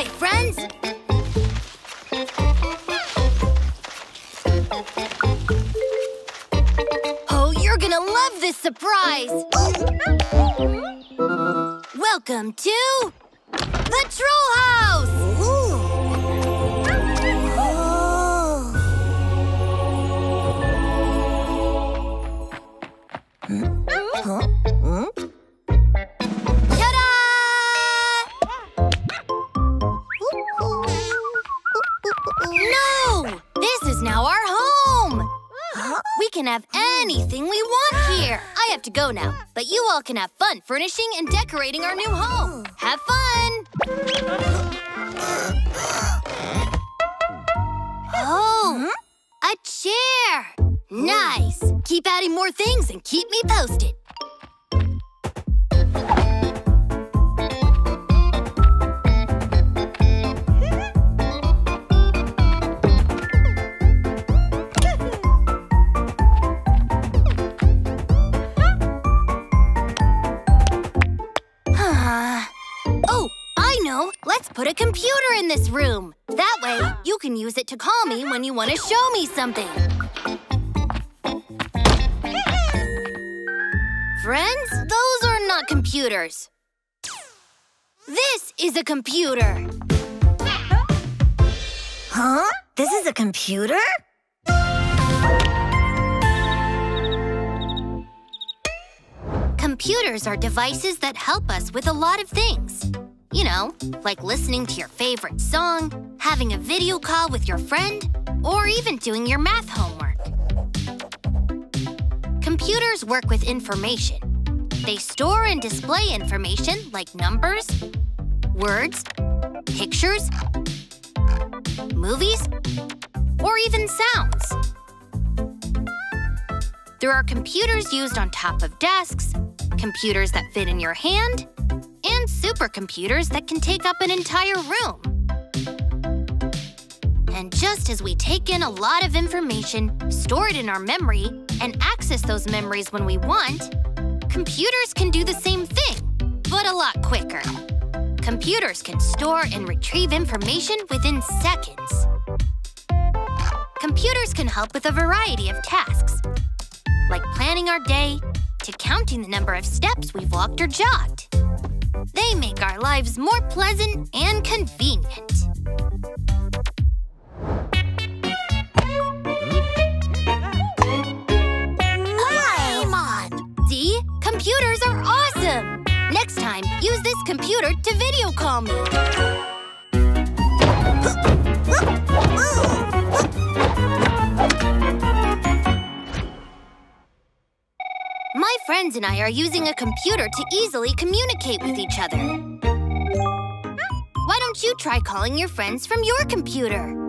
way, friends! Oh, you're gonna love this surprise! Welcome to... the Troll House! Ooh. Can have anything we want here. I have to go now, but you all can have fun furnishing and decorating our new home. Have fun! Oh, hmm? a chair! Nice! Keep adding more things and keep me posted. Let's put a computer in this room. That way, you can use it to call me when you want to show me something. Friends, those are not computers. This is a computer. Huh? This is a computer? Computers are devices that help us with a lot of things. You know, like listening to your favorite song, having a video call with your friend, or even doing your math homework. Computers work with information. They store and display information like numbers, words, pictures, movies, or even sounds. There are computers used on top of desks, computers that fit in your hand, supercomputers that can take up an entire room. And just as we take in a lot of information, store it in our memory, and access those memories when we want, computers can do the same thing, but a lot quicker. Computers can store and retrieve information within seconds. Computers can help with a variety of tasks, like planning our day to counting the number of steps we've walked or jogged. They make our lives more pleasant and convenient. See? Computers are awesome! Next time, use this computer to video call me. Friends and I are using a computer to easily communicate with each other. Why don't you try calling your friends from your computer?